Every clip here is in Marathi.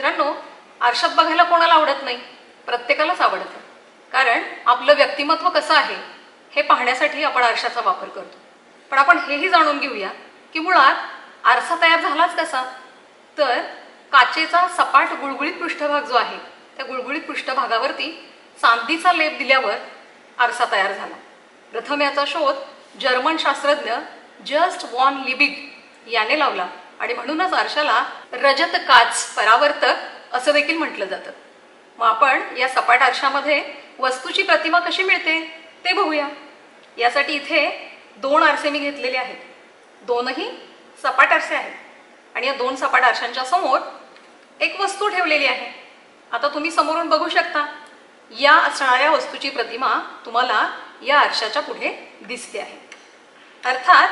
मित्रांनो आरशात बघायला कोणाला आवडत नाही? प्रत्येकालाच आवडतं. कारण आपलं व्यक्तिमत्व कसं आहे हे पाहण्यासाठी आपण आरशाचा वापर करतो. पण आपण हेही जाणून घेऊया की मुळात आरसा तयार झालाच कसा? तर काचेचा सपाट गुळगुळीत पृष्ठभाग जो आहे त्या गुळगुळीत पृष्ठभागावरती चांदीचा लेप दिल्यावर आरसा तयार झाला. प्रथम याचा शोध जर्मन शास्त्रज्ञ जस्ट वॉन लिबिग याने लावला. आणि म्हणूनच आरशाला रजत काच परावर्तक असं देखील म्हटलं जातं. मग आपण या सपाट आरशामध्ये वस्तूची प्रतिमा कशी मिळते ते बघूया. यासाठी इथे दोन आरसे मी घेतलेले आहेत. दोनही सपाट आरसे आहेत. आणि या दोन सपाट आरशांच्या समोर एक वस्तू ठेवलेली आहे. आता तुम्ही समोरून बघू शकता या असणाऱ्या वस्तूची प्रतिमा तुम्हाला या आरशाच्या पुढे दिसते आहे. अर्थात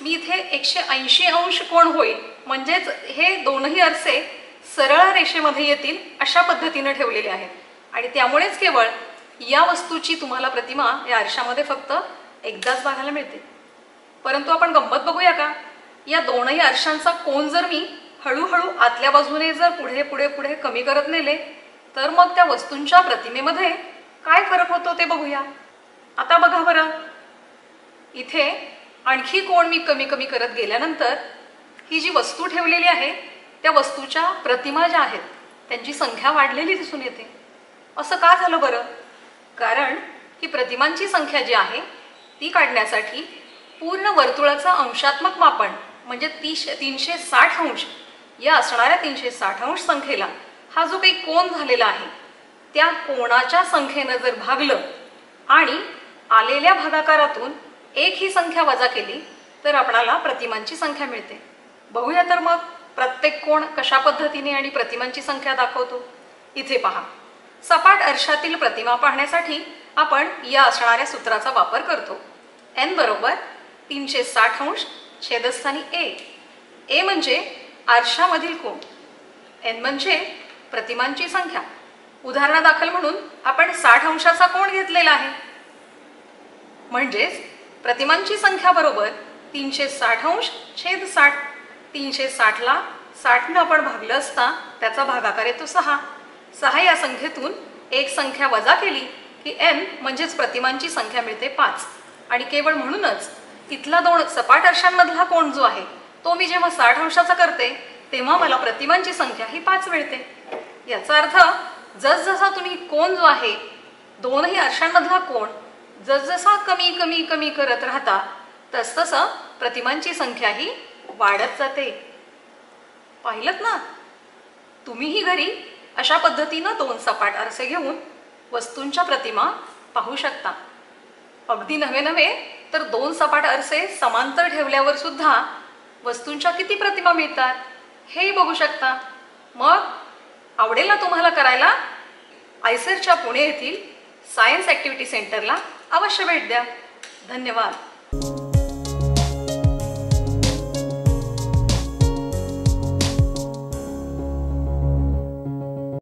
मी इथे एकशे ऐंशी अंश कोण होईल? म्हणजेच हे दोनही आरसे सरळ रेषेमध्ये येतील अशा पद्धतीनं ठेवलेले आहेत. आणि त्यामुळेच केवळ या वस्तूची तुम्हाला प्रतिमा या आरशामध्ये फक्त एकदाच बघायला मिळते. परंतु आपण गंमत बघूया का? या दोनही आरशांचा कोण जर मी हळूहळू आतल्या बाजूने जर पुढे पुढे पुढे कमी करत नेले तर मग त्या वस्तूंच्या प्रतिमेमध्ये काय फरक होतो ते बघूया. आता बघा बरं. इथे आणखी कोण मी कमी कमी करत गेल्यानंतर ही जी वस्तू ठेवलेली आहे त्या वस्तूच्या प्रतिमा ज्या आहेत त्यांची संख्या वाढलेली दिसून येते. असं का झालं बरं? कारण ही प्रतिमांची संख्या जी आहे ती काढण्यासाठी पूर्ण वर्तुळाचं अंशात्मक मापन म्हणजे तीश तीनशे साठ अंश या असणाऱ्या तीनशे साठ अंश संख्येला हा जो काही कोण झालेला आहे त्या कोणाच्या संख्येनं जर भागलं आणि आलेल्या भागाकारातून एक ही संख्या वजा केली तर आपणाला प्रतिमांची संख्या मिळते. बघूया तर मग प्रत्येक कोण कशा पद्धतीने आणि प्रतिमांची संख्या दाखवतो? इथे पहा. सपाट अर्शातील प्रतिमा पाहण्यासाठी आपण या असणाऱ्या सूत्राचा वापर करतो. एन बरोबर तीनशे साठ अंश छेदस्थानी ए ए म्हणजे आरशामधील कोण एन म्हणजे प्रतिमांची संख्या. उदाहरणादाखल म्हणून आपण साठ अंशाचा कोण घेतलेला आहे. म्हणजेच प्रतिमांची संख्या बरोबर तीनशे साठ अंश छेद साठ तीनशे साठला साठनं आपण भागलं असता त्याचा भागाकार येतो सहा. सहा या संख्येतून एक संख्या वजा केली की एन म्हणजेच प्रतिमांची संख्या मिळते पाच. आणि केवळ म्हणूनच तिथला दोन सपाट अर्शांमधला कोण जो आहे तो मी जेव्हा साठ अंशाचा करते तेव्हा मला प्रतिमांची संख्या ही पाच मिळते. याचा अर्थ जसजसा तुम्ही कोण जो आहे दोनही अर्शांमधला कोण जसजसा कमी कमी कमी करत राहता तसतसं प्रतिमांची संख्या ही वाढत जाते. पाहिलं ना? तुम्हीही घरी अशा पद्धतीनं दोन सपाट आरसे घेऊन वस्तूंच्या प्रतिमा पाहू शकता. अगदी नव्हे नव्हे तर दोन सपाट आरसे समांतर ठेवल्यावर सुद्धा वस्तूंच्या किती प्रतिमा मिळतात हेही बघू शकता. मग आवडेल ना तुम्हाला करायला? आयसरच्या पुणे येथील सायन्स ॲक्टिव्हिटी सेंटरला अवश्य भेट द्या. धन्यवाद.